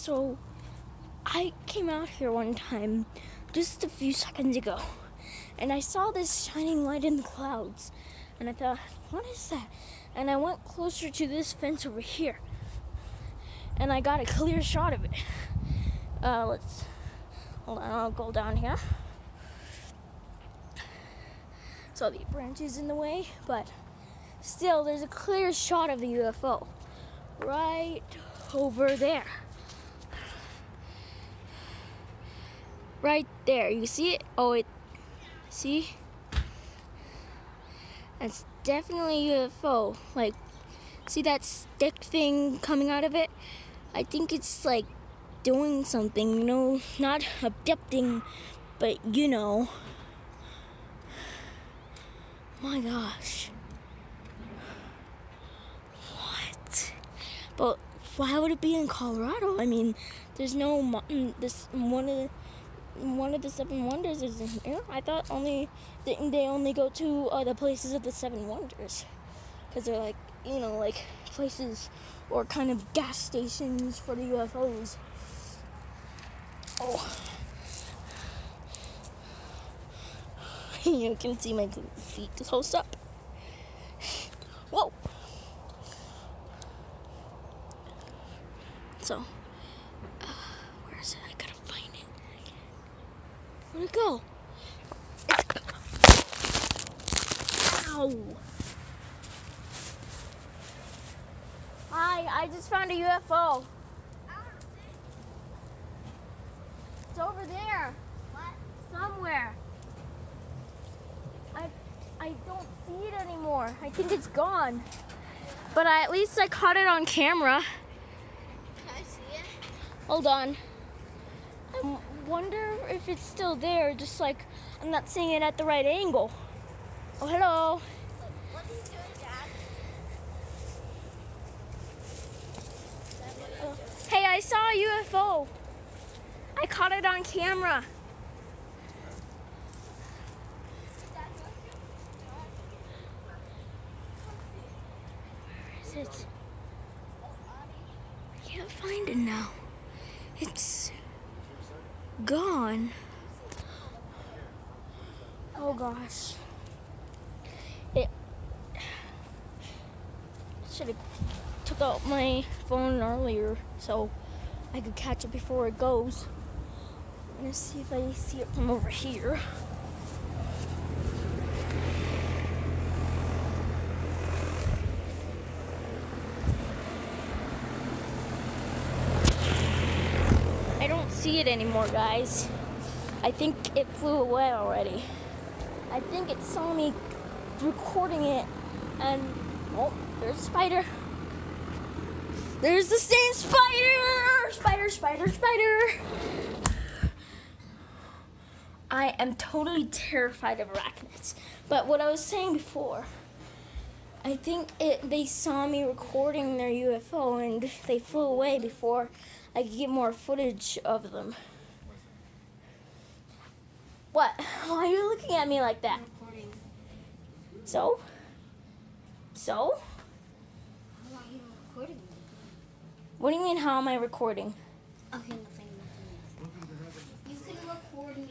So, I came out here one time just a few seconds ago and I saw this shining light in the clouds. And I thought, what is that? And I went closer to this fence over here and I got a clear shot of it. Uh, let's hold on, I'll go down here. So the branches in the way, but still, there's a clear shot of the UFO right over there. Right there. You see it? Oh, it. See? That's definitely UFO. Like, see that stick thing coming out of it? I think it's like doing something, you know, not abducting, but you know. My gosh. What? But why would it be in Colorado? I mean, there's no mountain. Mm, this one of the one of the seven wonders is in here. I thought only they, they only go to uh, the places of the seven wonders because they're like you know like places or kind of gas stations for the UFOs. Oh. you can see my feet close up. Whoa. So, uh, where is it? I gotta find it. Where'd it go? It's... Ow. Hi, I just found a UFO. It's over there. What? Somewhere. I I don't see it anymore. I think it's gone. But I, at least I caught it on camera. Can I see it? Hold on. Wonder if it's still there, just like I'm not seeing it at the right angle. Oh, hello. What are you doing, Dad? Hey, I saw a UFO. I caught it on camera. Where is it? I can't find it now. It's gone. Oh gosh. It should have took out my phone earlier so I could catch it before it goes. Gonna see if I see it from over here. I don't see it anymore, guys. I think it flew away already. I think it saw me recording it, and oh, there's a spider. There's the same spider! Spider, spider, spider! I am totally terrified of arachnids. But what I was saying before, I think it they saw me recording their UFO and they flew away before I could get more footage of them. What? Why are you looking at me like that? So? So? How long you recording? What do you mean, how am I recording? Okay,